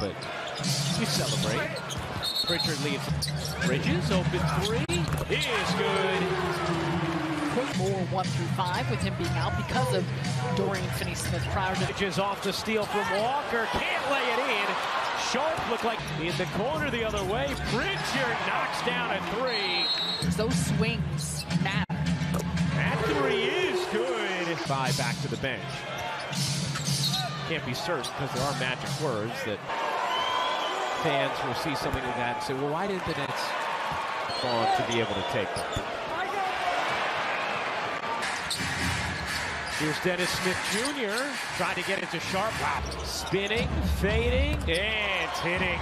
but you celebrate. Pritchard leads. Bridges, open three, He is good. More one through five with him being out because of Dorian Finney-Smith prior to Bridges off the steal from Walker, can't lay it in. Sharpe looked like in the corner the other way. Pritchard knocks down a three. those swings matter. That three is good. Five back to the bench. Can't be certain because there are magic words that fans will see something like that and say, well, why didn't the Nets fall to be able to take them? Here's Dennis Smith Jr. trying to get it to Sharpe. Wow. Spinning, fading, and hitting.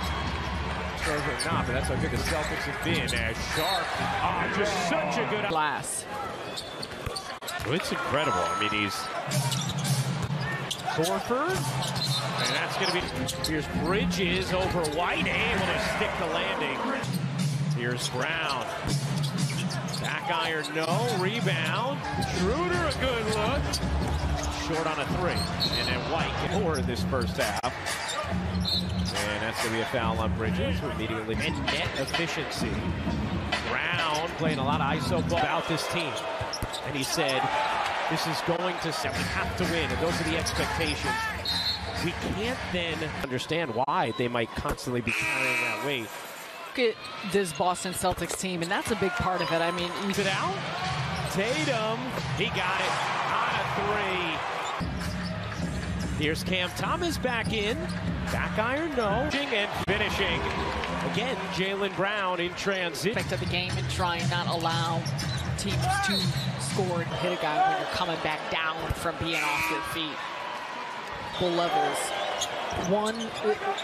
Throws or not, but that's how good the Celtics have been. As Sharp, ah, just such a good glass. It's incredible. I mean, he's Horford, and that's going to be. Here's Bridges over White, able to stick the landing. Here's Brown. Back iron, no. Rebound. Schroeder, a good look. Short on a three. And then White can more in this first half. And that's going to be a foul on Bridges immediately. And net efficiency. Brown playing a lot of ISO ball about this team. And he said, this is going to, set. we have to win, and those are the expectations. We can't then understand why they might constantly be carrying that weight. Look at this Boston Celtics team, and that's a big part of it. I mean, Is it out? Tatum, he got it on a three. Here's Cam Thomas back in. Back iron, no. And finishing. Again, Jaylen Brown in transit. aspect of the game and try and not allow teams to score and hit a guy when you're coming back down from being off your feet. Full levels. One,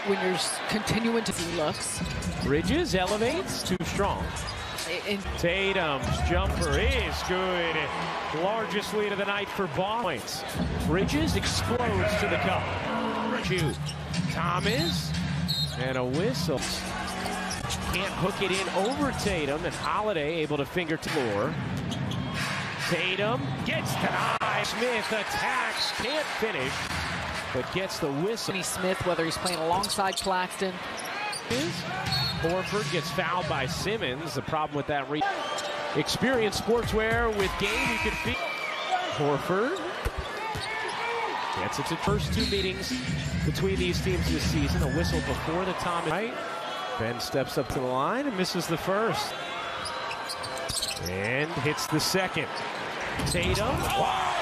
when you're continuing to see looks. Bridges elevates, too strong. And Tatum's jumper is good. Largest lead of the night for ball points. Bridges explodes to the cup. Shoot. Thomas and a whistle. Can't hook it in over Tatum and Holiday able to finger to floor. Tatum gets denied. Smith attacks, can't finish, but gets the whistle. Smith, whether he's playing alongside Claxton, is. Horford gets fouled by Simmons. The problem with that re experience sportswear with game you can feel. Horford gets it to first two meetings between these teams this season. A whistle before the time. Right. Ben steps up to the line and misses the first. And hits the second. Tatum. Wow.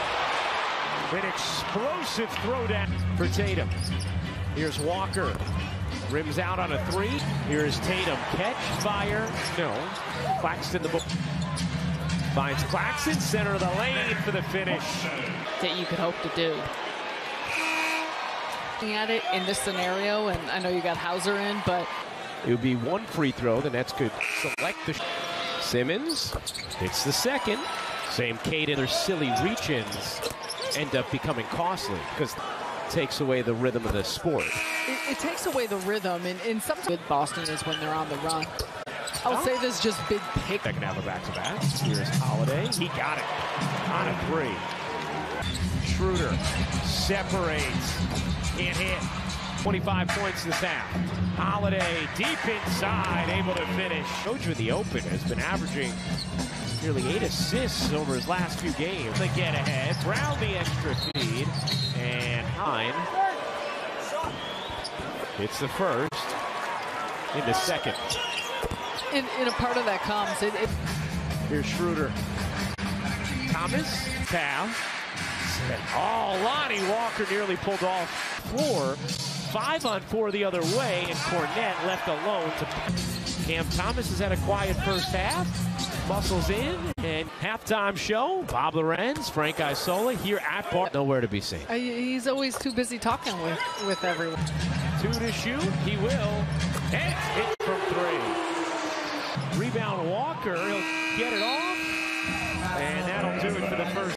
An explosive throwdown for Tatum. Here's Walker. Rims out on a three. Here's Tatum. Catch, fire. No. Claxton the book. Finds Claxton, center of the lane for the finish. that you could hope to do. Looking at it in this scenario, and I know you got Hauser in, but It would be one free throw. The Nets could select the. Simmons hits the second. Same cadence. Their silly reach-ins end up becoming costly because it takes away the rhythm of the sport. it, it takes away the rhythm. And, and sometimes with Boston is when they're on the run. I'll say this just big pick. Second half of back-to-back. Here's Holiday. He got it on a three. Schroeder separates. Can't hit. 25 points this half. Holiday deep inside, able to finish. Doja in the open has been averaging nearly eight assists over his last few games. They get ahead. Brown the extra feed. And Hine hits the first in the second. And, and a part of that comes. It, it, Here's Schroeder. Thomas, foul. Oh, Lonnie Walker nearly pulled off four. Five on four the other way, and Kornet left alone to Cam Thomas has had a quiet first half. Muscles in, and halftime show. Bob Lorenz, Frank Isola here at Bar. Nowhere to be seen. He's always too busy talking with, with everyone. Two to shoot. He will. And hit from three. Rebound Walker. He'll get it off. And that'll do it for the first.